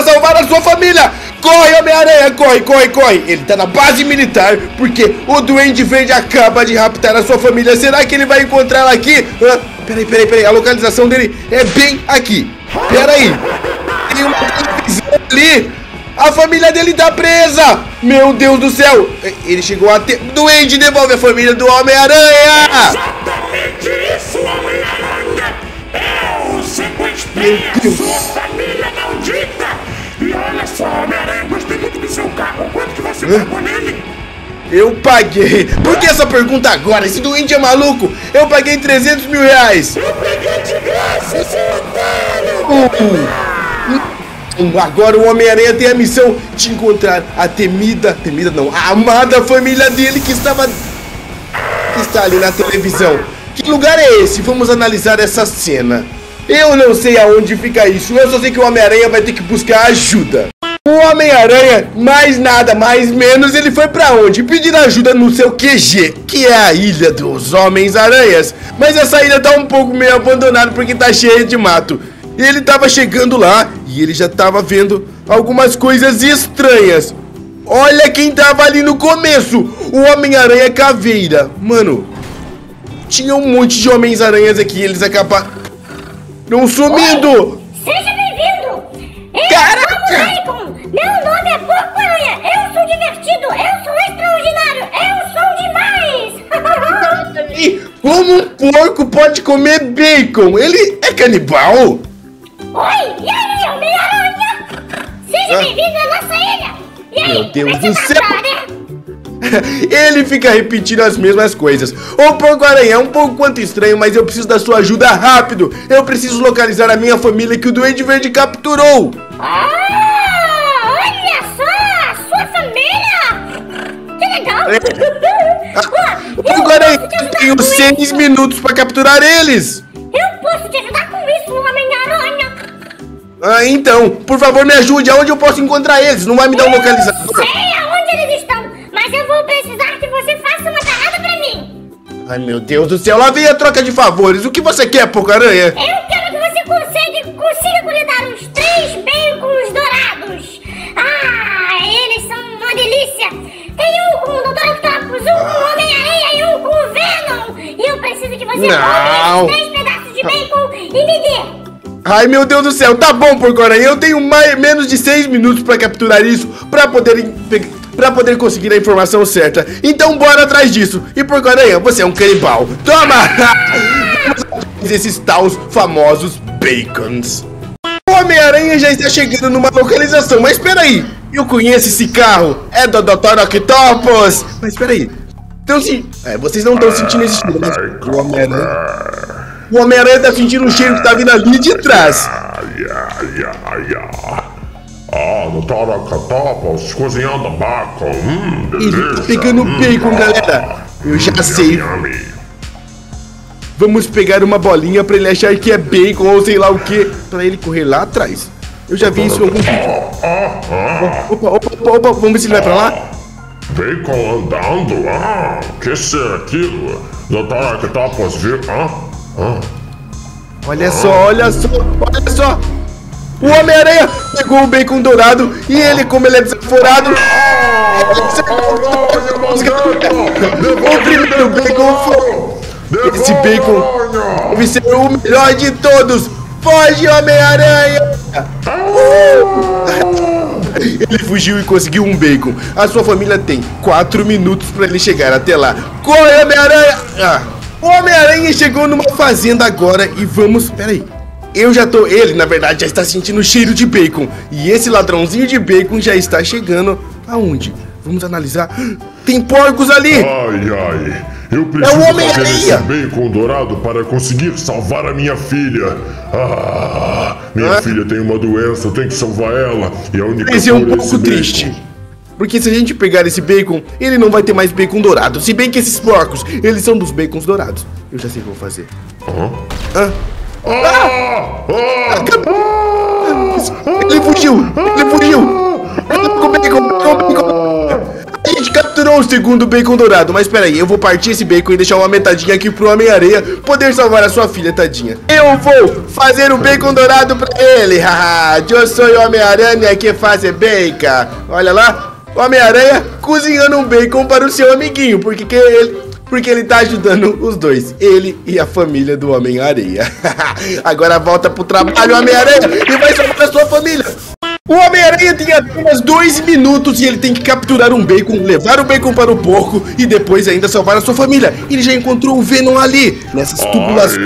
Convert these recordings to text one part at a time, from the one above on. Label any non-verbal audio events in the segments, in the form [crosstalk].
para salvar a sua família! Corre, Homem-Aranha! Corre, corre, corre! Ele tá na base militar porque o Duende Verde acaba de raptar a sua família. Será que ele vai encontrar ela aqui? Ah, peraí, peraí, peraí. A localização dele é bem aqui. Peraí. Tem uma televisão ali. A família dele tá presa! Meu Deus do céu! Ele chegou a ter... Duende, devolve a família do Homem-Aranha! Exatamente isso, Homem-Aranha! Eu sequestrei a Deus. sua família Eu paguei. Por que essa pergunta agora? Esse doente é maluco. Eu paguei 300 mil reais. Eu peguei de graça, seu otário! Agora o Homem-Aranha tem a missão de encontrar a temida, temida não, a amada família dele que estava, que está ali na televisão. Que lugar é esse? Vamos analisar essa cena. Eu não sei aonde fica isso. Eu só sei que o Homem-Aranha vai ter que buscar ajuda. O Homem-Aranha, mais nada, mais menos, ele foi pra onde? Pedir ajuda no seu QG, que é a Ilha dos Homens-Aranhas. Mas essa ilha tá um pouco meio abandonada porque tá cheia de mato. E ele tava chegando lá e ele já tava vendo algumas coisas estranhas. Olha quem tava ali no começo, o Homem-Aranha Caveira. Mano, tinha um monte de Homens-Aranhas aqui, eles acabaram sumindo. Meu nome é Porco Aranha! Eu sou divertido! Eu sou extraordinário! Eu sou demais! [laughs] E como um porco pode comer bacon? Ele é canibal? Oi! E aí, Homem-Aranha? Seja Ah. bem-vindo à nossa ilha! E aí, Meu Deus do céu. [laughs] Ele fica repetindo as mesmas coisas. Ô porco aranha, é um pouco quanto estranho, mas eu preciso da sua ajuda rápido. Eu preciso localizar a minha família que o Duende Verde capturou. Ah, Legal! Ó, eu tenho seis minutos pra capturar eles. Eu posso te ajudar com isso, Homem-Aranha! Ah, então, por favor, me ajude. Aonde eu posso encontrar eles? Não vai me dar um localizador? Sei aonde eles estão, mas eu vou precisar que você faça uma parada pra mim. Ai, meu Deus do céu, lá vem a troca de favores. O que você quer, porco aranha? Eu quero você Não. esses três pedaços de bacon e me dê. Ai, meu Deus do céu, tá bom, porco aranha. Eu tenho mais, menos de seis minutos pra capturar isso, pra poder, pra poder conseguir a informação certa. Então, bora atrás disso. E, porco aranha, você é um canibal. Toma! [laughs] Esses tals famosos bacons. O Homem-Aranha já está chegando numa localização, mas peraí, eu conheço esse carro, é do Dr. Octopus. Mas peraí, então se... É, vocês não estão sentindo esse cheiro, mas o Homem-Aranha... O Homem-Aranha tá sentindo o cheiro que tá vindo ali de trás. Ah, doutora Catopos cozinhando bacon. Hum, Ele tá pegando Hum, bacon, ah. galera. Eu já sei. Yummy. Vamos pegar uma bolinha pra ele achar que é bacon ou sei lá o que, pra ele correr lá atrás. Eu já vi isso em algum vídeo. Ah, ah, Opa, opa, opa, opa, vamos ver se ele vai pra lá. Bacon andando. Ah, que ser aquilo? Doutora Catopos viu? Ah, ah. Olha só, olha só, olha só. O Homem-Aranha pegou o bacon dourado e ele, como ele é desaforado, o primeiro bacon foi. Esse bacon deve ser o melhor de todos. Foge, Homem-Aranha! Ele fugiu e conseguiu um bacon. A sua família tem 4 minutos pra ele chegar até lá. Corre, Homem-Aranha! Ah, Homem-Aranha chegou numa fazenda agora e vamos. Peraí. Eu já tô. Ele, na verdade, já está sentindo o cheiro de bacon. E esse ladrãozinho de bacon já está chegando. Aonde? Vamos analisar. Tem porcos ali! Ai, ai. Eu É o preciso fazer Homem-Aranha. esse bacon dourado para conseguir salvar a minha filha. Ah, minha Ah. filha tem uma doença, eu tenho que salvar ela. E a única Esse é um esse pouco bacon. triste. Porque se a gente pegar esse bacon, ele não vai ter mais bacon dourado. Se bem que esses porcos, eles são dos bacons dourados. Eu já sei o que vou fazer. Hã? Ah, Ah! Ah! ele fugiu! Ele fugiu! Ele pegou bacon, pegou bacon! A gente capturou o segundo bacon dourado. Mas peraí, eu vou partir esse bacon e deixar uma metadinha aqui pro Homem-Areia poder salvar a sua filha, tadinha. Eu vou fazer o bacon dourado pra ele. Haha, eu sou o Homem-Aranha que faz bacon. Olha lá, Homem-Aranha cozinhando um bacon para o seu amiguinho, porque que ele... Porque ele tá ajudando os dois, ele e a família do Homem-Areia. [laughs] Agora volta pro trabalho, Homem-Areia, e vai salvar a sua família. O Homem-Aranha tem apenas dois minutos e ele tem que capturar um bacon, levar o bacon para o porco e depois ainda salvar a sua família. Ele já encontrou o Venom ali, nessas tubulações.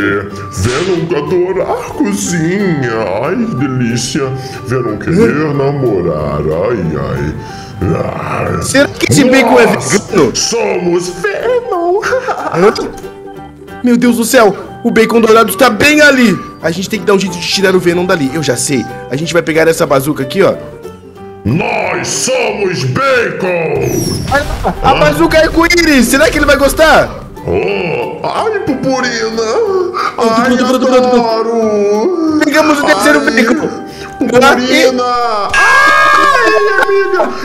Venom adorar cozinha. Ai, delícia. Venom querer namorar. Ai, ai. ai. Será que esse bacon é vegano? Somos Venom. Meu Deus do céu, o bacon dourado está bem ali. A gente tem que dar um jeito de tirar o Venom dali. Eu já sei. A gente vai pegar essa bazuca aqui, ó. Nós somos Bacon. Lá, a bazuca é arco-íris. Será que ele vai gostar? Oh, ai, purpurina. Ai, pronto, pronto, pronto, adoro. Pegamos o terceiro Ai, bacon. Purpurina. Ai,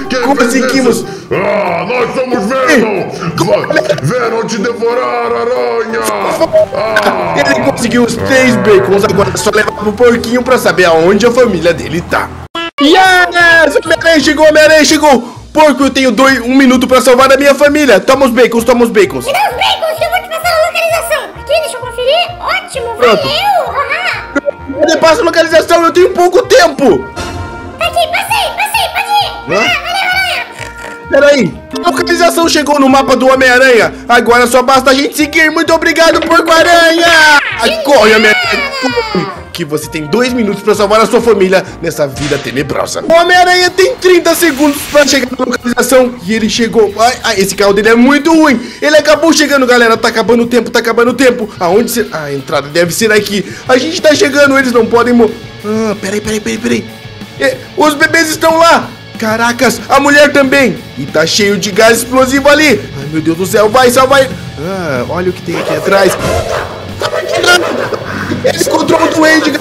Quem Conseguimos. isso? Ah, nós somos Venom. Va- Venom te devorar, aranha. Ah. Ele conseguiu os três bacons, agora é só levar pro porquinho pra saber aonde a família dele tá. Yes! Homem-Aranha chegou, Homem-Aranha chegou! Porco, eu tenho dois, um minuto pra salvar a minha família. Toma os bacons, toma os bacons. Me dá os bacons que eu vou te passar a localização. Aqui, deixa eu conferir. Ótimo, Pronto. valeu. Haha. Cadê passa a localização? Eu tenho pouco tempo. Aqui, passei, passei, pode ir. Hã? Ah, valeu. Peraí, a localização chegou no mapa do Homem-Aranha. Agora só basta a gente seguir. Muito obrigado, Porco-Aranha! Corre, Homem-Aranha, corre! Que você tem dois minutos pra salvar a sua família nessa vida tenebrosa. O Homem-Aranha tem 30 segundos pra chegar na localização e ele chegou. Ai, ai, esse carro dele é muito ruim. Ele acabou chegando, galera. Tá acabando o tempo, tá acabando o tempo. Aonde você. A entrada deve ser aqui. A gente tá chegando, eles não podem morrer. Ah, peraí, peraí, peraí, peraí. É, os bebês estão lá! Caracas, a mulher também! E tá cheio de gás explosivo ali! Ai meu Deus do céu, vai, salva ele! Ah, olha o que tem aqui atrás! Eles encontrou o duende!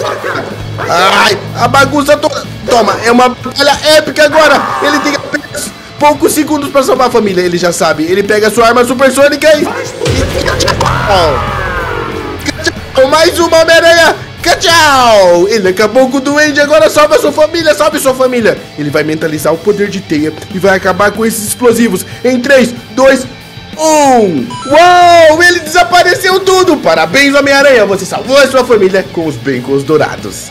Ai, a bagunça toda! Toma, é uma batalha épica agora! Ele tem apenas poucos segundos pra salvar a família, ele já sabe. Ele pega sua arma supersônica e. Tchau, Mais uma Homem-Aranha! Tchau! Ele acabou com o duende, agora salva a sua família, salve sua família! Ele vai mentalizar o poder de teia e vai acabar com esses explosivos em 3, 2, 1! Uau! Ele desapareceu tudo! Parabéns, Homem-Aranha! Você salvou a sua família com os bacons dourados!